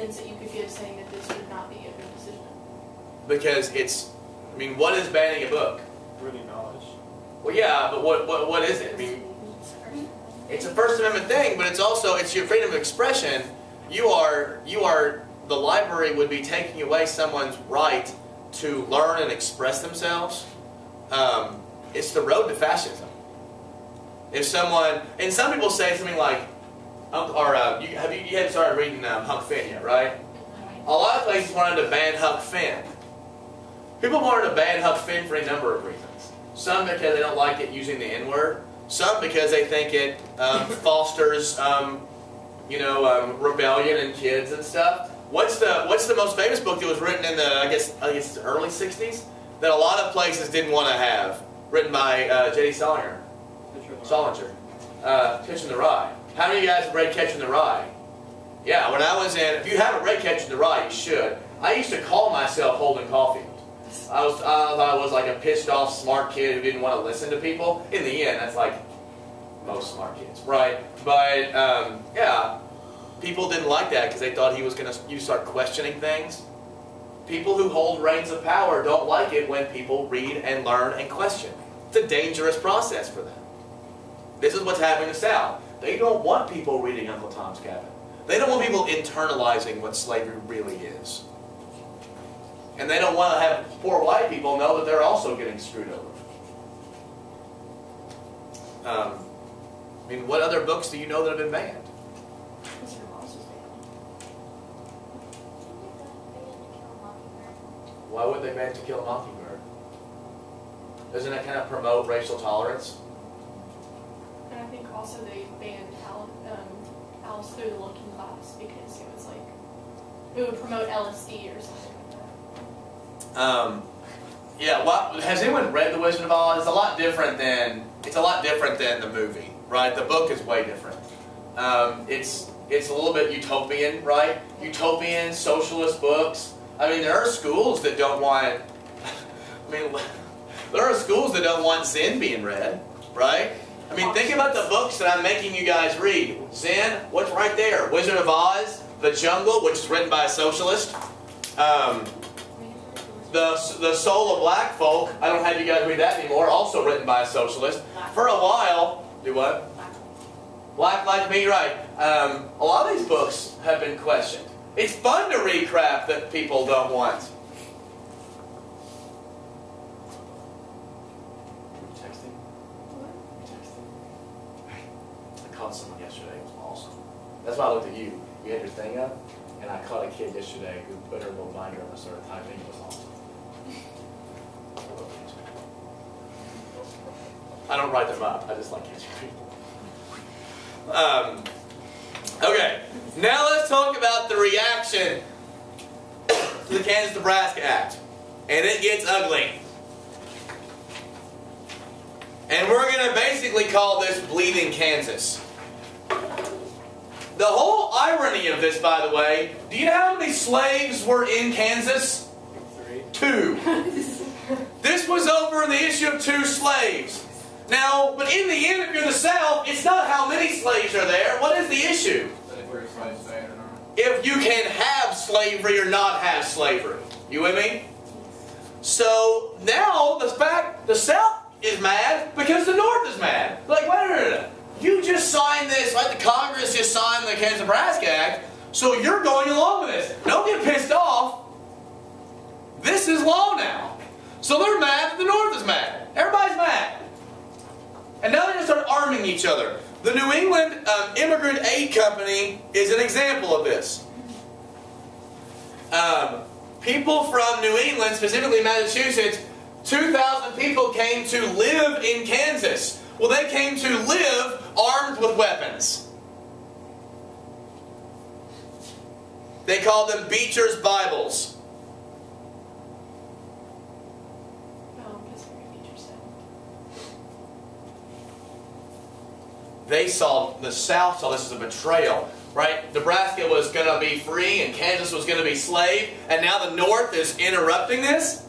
evidence that you could give saying that this would not be a good decision? Because it's, I mean, what is banning a book? Really knowledge. Well, yeah, but what, what, what is it? I mean, it's a First Amendment thing, but it's also, it's your freedom of expression. You are, you are, the library would be taking away someone's right to learn and express themselves. Um, it's the road to fascism. If someone, and some people say something like, um, or uh, you, have you, you haven't started reading um, Huck Finn yet, right? A lot of places wanted to ban Huck Finn. People wanted to ban Huck Finn for a number of reasons. Some because they don't like it using the N-word. Some because they think it um, fosters, um, you know, um, rebellion in kids and stuff. What's the What's the most famous book that was written in the I guess I guess the early '60s that a lot of places didn't want to have? Written by uh, J.D. Salinger, Salinger, uh, Catcher in the Rye. How many of you guys read Catcher in the Rye? Yeah, when I was in, if you haven't read Catcher in the Rye, you should. I used to call myself Holden Caulfield. I was, I I was like a pissed off smart kid who didn't want to listen to people. In the end, that's like most smart kids, right? But um, yeah, people didn't like that because they thought he was going to you start questioning things. People who hold reins of power don't like it when people read and learn and question. It's a dangerous process for them. This is what's happening in the South. They don't want people reading Uncle Tom's Cabin. They don't want people internalizing what slavery really is. And they don't want to have poor white people know that they're also getting screwed over. Um, I mean, what other books do you know that have been banned? Why would they ban To Kill a Mockingbird? Doesn't that kind of promote racial tolerance? Think also they banned Al, um, Alice Through the Looking Glass because it was like, it would promote LSD or something like that. Um, yeah, well, has anyone read The Wizard of Oz? It's a lot different than it's a lot different than the movie, right? The book is way different. Um, it's it's a little bit utopian, right? Utopian socialist books. I mean, there are schools that don't want. I mean, there are schools that don't want Zen being read, right? I mean, think about the books that I'm making you guys read. Zen, what's right there? Wizard of Oz, The Jungle, which is written by a socialist. Um, the, the Soul of Black Folk, I don't have you guys read that anymore, also written by a socialist. For a while, do what? Black Like Me, right. Um, a lot of these books have been questioned. It's fun to read crap that people don't want. Texting? Texting? I caught someone yesterday. It was awesome. That's why I looked at you. You had your thing up, and I caught a kid yesterday who put her little binder up and started typing. It was awesome. I don't write them up. I just like catching people. Um, okay, now let's talk about the reaction to the Kansas-Nebraska Act. And it gets ugly. And we're going to basically call this Bleeding Kansas. The whole irony of this, by the way, do you know how many slaves were in Kansas? Three. Two. This was over in the issue of two slaves. Now, but in the end, if you're the South, it's not how many slaves are there. What is the issue? If you can have slavery or not have slavery. You with me? So now the fact the South is mad because the North is mad. Like, wait a minute. You just signed this, like the Congress just signed the Kansas-Nebraska Act, so you're going along with this. Don't get pissed off. This is law now. So they're mad that the North is mad. Everybody's mad. And now going to start arming each other. The New England um, Emigrant Aid Company is an example of this. Um, people from New England, specifically Massachusetts, 2,000 people came to live in Kansas. Well, they came to live armed with weapons. They called them Beecher's Bibles. Oh, that's very interesting. They saw, the South saw this as a betrayal, right? Nebraska was going to be free and Kansas was going to be slave, and now the North is interrupting this?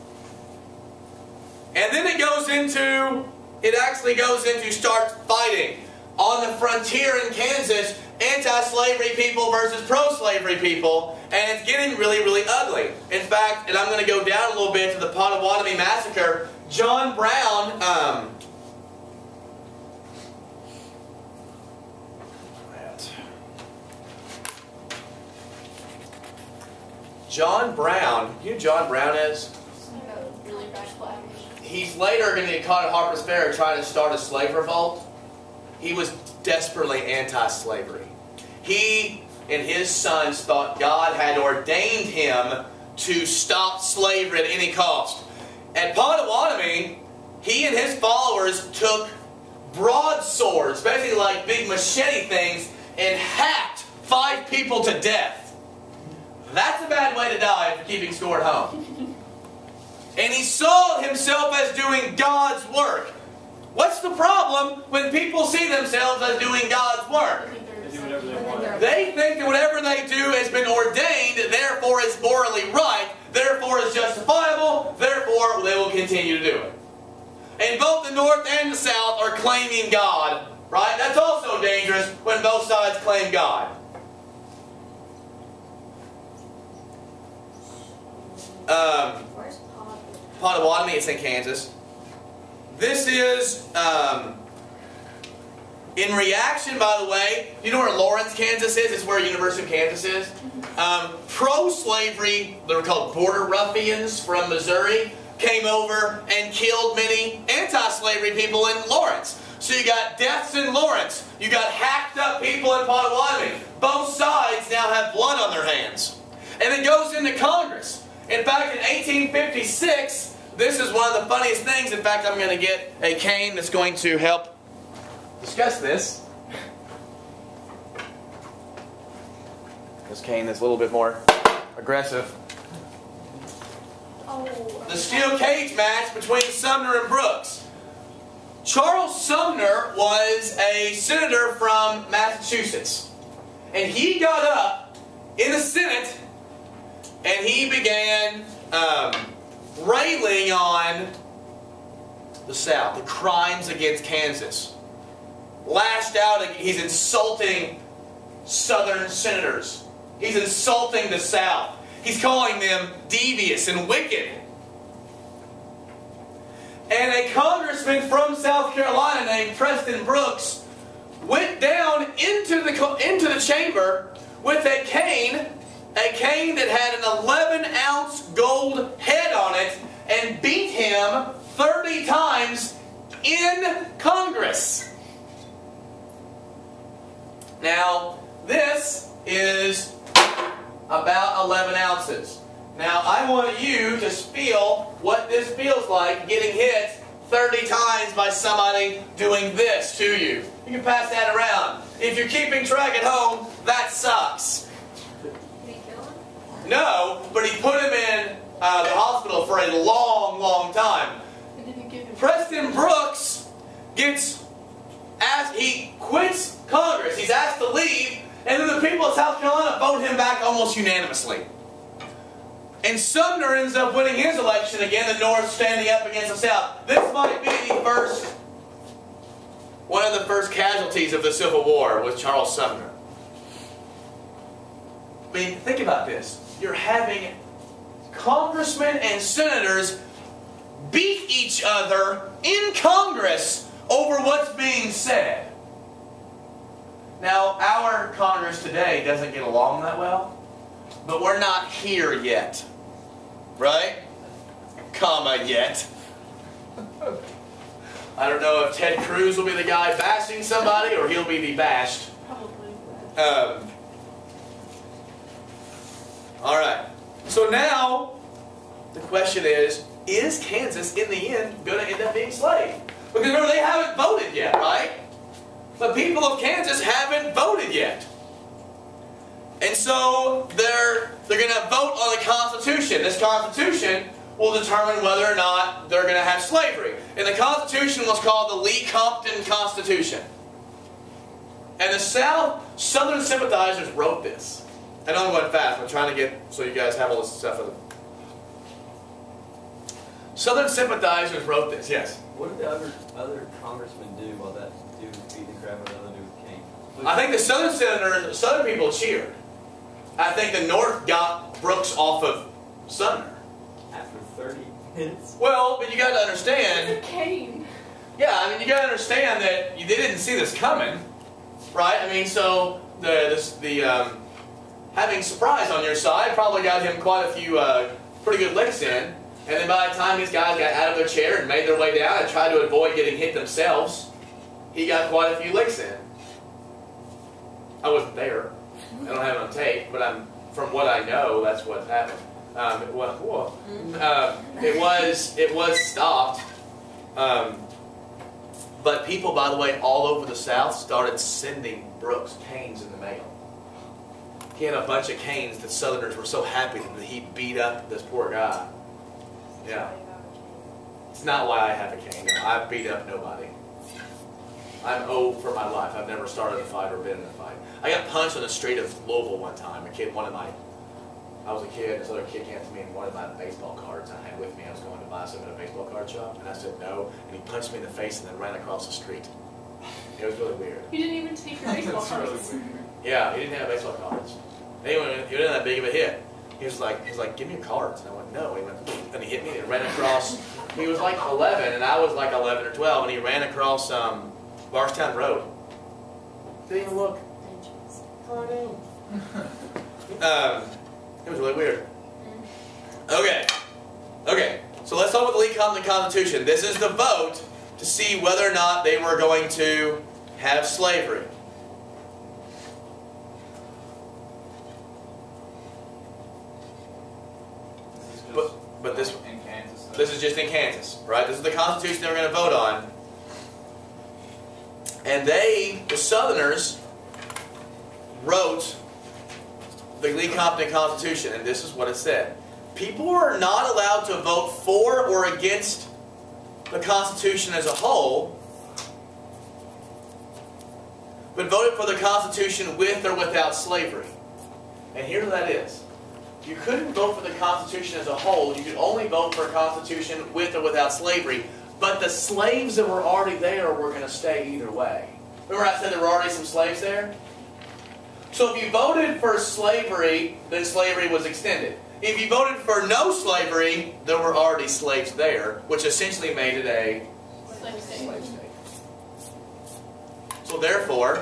And then it goes into, it actually goes into start fighting. On the frontier in Kansas, anti-slavery people versus pro-slavery people, and it's getting really, really ugly. In fact, and I'm going to go down a little bit to the Potawatomi massacre. John Brown. Um, John Brown, you know who John Brown is? Really bad flag. He's later going to get caught at Harper's Ferry trying to start a slave revolt. He was desperately anti-slavery. He and his sons thought God had ordained him to stop slavery at any cost. At Potawatomi, he and his followers took broadswords, basically like big machete things, and hacked five people to death. That's a bad way to die for keeping score at home. And he saw himself as doing God's work. What's the problem when people see themselves as doing God's work? They do whatever they want. They think that whatever they do has been ordained, therefore is morally right, therefore is justifiable, therefore they will continue to do it. And both the North and the South are claiming God, right? That's also dangerous when both sides claim God. Um? Potawatomi, it's in Kansas. This is um, in reaction, by the way. You know where Lawrence, Kansas is? It's where University of Kansas is. Um, Pro-slavery, they're called border ruffians from Missouri, came over and killed many anti-slavery people in Lawrence. So you got deaths in Lawrence. You got hacked up people in Potawatomi. Both sides now have blood on their hands. And it goes into Congress. In fact, in 1856, this is one of the funniest things. In fact, I'm going to get a cane that's going to help discuss this. This cane is a little bit more aggressive. Oh. The steel cage match between Sumner and Brooks. Charles Sumner was a senator from Massachusetts. And he got up in the Senate and he began um, railing on the South, the crimes against Kansas. Lashed out, he's insulting Southern senators. He's insulting the South. He's calling them devious and wicked. And a congressman from South Carolina named Preston Brooks went down into the, into the chamber with a cane, a cane that had an 11 ounce gold head on it, and beat him 30 times in Congress. Now, this is about 11 ounces. Now, I want you to feel what this feels like getting hit 30 times by somebody doing this to you. You can pass that around. If you're keeping track at home, that sucks. Did he kill him? No, but he put him in uh, the hospital for a long, long time. Preston Brooks gets asked, he quits Congress. He's asked to leave, and then the people of South Carolina vote him back almost unanimously. And Sumner ends up winning his election again, the North standing up against the South. This might be the first, one of the first casualties of the Civil War was Charles Sumner. I mean, think about this. You're having congressmen and senators beat each other in Congress over what's being said. Now, our Congress today doesn't get along that well, but we're not here yet. Right? Comma, yet. I don't know if Ted Cruz will be the guy bashing somebody or he'll be the bashed. Probably. Um, all right. So now, the question is, is Kansas in the end going to end up being slave? Because remember, they haven't voted yet, right? The people of Kansas haven't voted yet. And so they're they're going to vote on the Constitution. This Constitution will determine whether or not they're going to have slavery. And the Constitution was called the Lecompton Constitution. And the South Southern sympathizers wrote this. I know I'm going fast. I'm trying to get so you guys have all this stuff. Southern sympathizers wrote this. Yes. What did the other other congressmen do while that dude beat the crap out of the other dude with cane? I think the Southern senators, Southern people cheered. I think the North got Brooks off of Sumner. After 30 minutes. Well, but you got to understand. It's a cane. Yeah, I mean, you gotta understand that you, they didn't see this coming, right? I mean, so the this, the um, having surprise on your side probably got him quite a few uh, pretty good licks in, and then by the time these guys got out of their chair and made their way down and tried to avoid getting hit themselves, he got quite a few licks in. I wasn't there. I don't have it on tape, but I'm from what I know, that's what happened. Um, it was, whoa. Uh, it was it was stopped. Um, but people, by the way, all over the South started sending Brooks canes in the mail. He had a bunch of canes that Southerners were so happy that he beat up this poor guy. Yeah. It's not why I have a cane. No, I beat up nobody. I'm old for my life. I've never started a fight or been in a fight. I got punched on the street of Louisville one time. A kid, one of my, I was a kid, this other kid came to me and wanted my baseball cards I had with me. I was going to buy some at a baseball card shop, and I said no, and he punched me in the face and then ran across the street. It was really weird. You didn't even take your baseball That's really cards. weird. Yeah, he didn't have a baseball cards. Anyway, he wasn't that big of a hit. He was like, he was like, give me your cards. And I went, no. He went, and he hit me and ran across. He was like 11, and I was like 11 or 12, and he ran across um, Bardstown Road. Didn't even look. Um, it was really weird. Okay, okay. So let's talk about the Lee Constitution. This is the vote to see whether or not they were going to have slavery. This is just But- this- in Kansas. though. This is just in Kansas, right? This is the Constitution they're going to vote on. And they, the Southerners, wrote the Lecompton Constitution, and this is what it said. People are not allowed to vote for or against the Constitution as a whole, but voted for the Constitution with or without slavery. And here's what that is. You couldn't vote for the Constitution as a whole. You could only vote for a Constitution with or without slavery. But the slaves that were already there were going to stay either way. Remember I said there were already some slaves there? So if you voted for slavery, then slavery was extended. If you voted for no slavery, there were already slaves there, which essentially made it a Slave state. slave state. So therefore,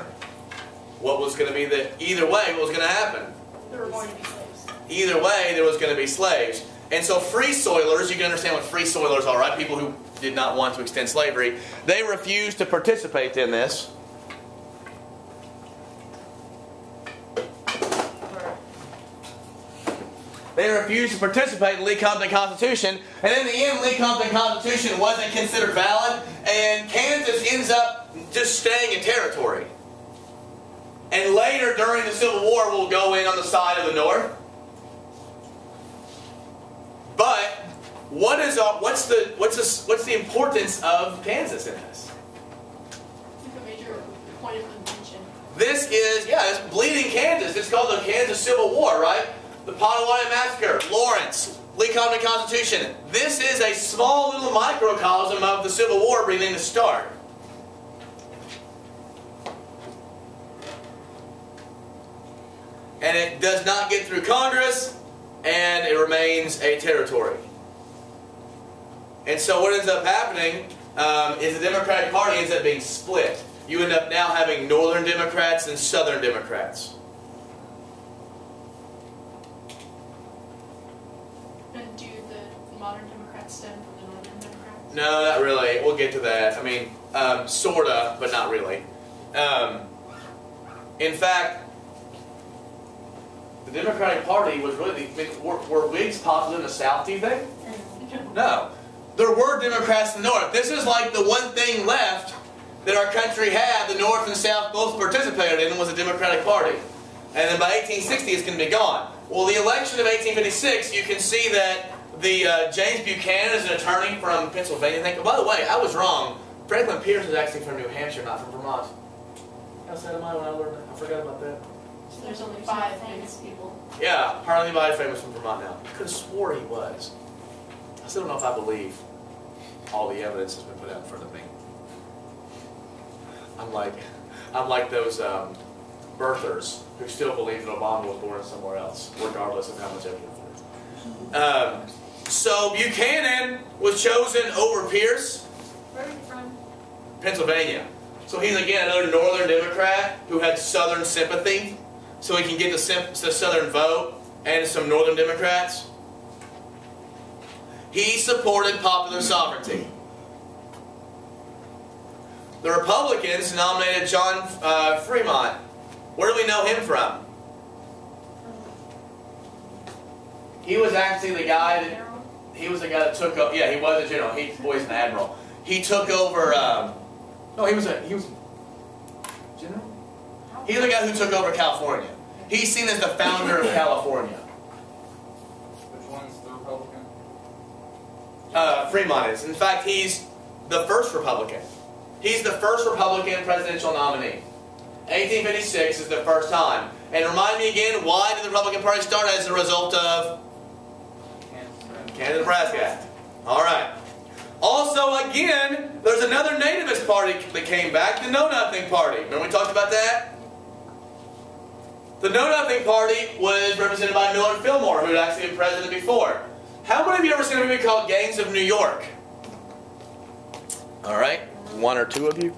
what was going to be the either way? What was going to happen? There were going to be slaves. Either way, there was going to be slaves. And so free soilers, you can understand what free soilers are, right? People who did not want to extend slavery, they refused to participate in this. They refused to participate in the Lecompton Constitution, and in the end, Lecompton Constitution wasn't considered valid, and Kansas ends up just staying a territory. And later, during the Civil War, we'll go in on the side of the North. But what is uh, what's the what's the, what's the importance of Kansas in this? It's a major point of contention. This is yeah, it's bleeding Kansas. It's called the Kansas Civil War, right? The Potawatomi Massacre, Lawrence, Lecompton Constitution. This is a small little microcosm of the Civil War beginning to start. And it does not get through Congress, and it remains a territory. And so what ends up happening um, is the Democratic Party ends up being split. You end up now having Northern Democrats and Southern Democrats. And do the modern Democrats stem from the Northern Democrats? No, not really. We'll get to that. I mean, um, sorta, but not really. Um, in fact, the Democratic Party was really the, were, were Whigs popular in the South? Do you think? No. There were Democrats in the North. This is like the one thing left that our country had, the North and South both participated in, was the Democratic Party. And then by 1860, it's going to be gone. Well, the election of 1856, you can see that the uh, James Buchanan is an attorney from Pennsylvania. Think, by the way, I was wrong. Franklin Pierce is actually from New Hampshire, not from Vermont. How sad am I when I learned that? I forgot about that. So there's only five famous people. Yeah, hardly anybody famous from Vermont now. I could have swore he was. I still don't know if I believe all the evidence that's been put out in front of me. I'm like, I'm like those um, birthers who still believe that Obama was born somewhere else, regardless of how much evidence there is. Um, so Buchanan was chosen over Pierce, Where are you from? Pennsylvania. So he's again another Northern Democrat who had Southern sympathy, so he can get the, the Southern vote and some Northern Democrats. He supported popular sovereignty. The Republicans nominated John uh, Fremont. Where do we know him from? He was actually the guy that he was the guy that took over. Yeah, he was a general. He boy's an admiral. He took over. Um, no, he was a he was general. He's the guy who took over California. He's seen as the founder of California. Which one's the Republican? Uh, Fremont is. In fact, he's the first Republican. He's the first Republican presidential nominee. 1856 is the first time. And remind me again, why did the Republican Party start as a result of Kansas. Kansas-Nebraska Act? All right. Also, again, there's another nativist party that came back, the Know Nothing Party. Remember we talked about that? The Know Nothing Party was represented by Millard Fillmore, who had actually been president before. How many of you ever seen a movie called Gangs of New York? All right, one or two of you.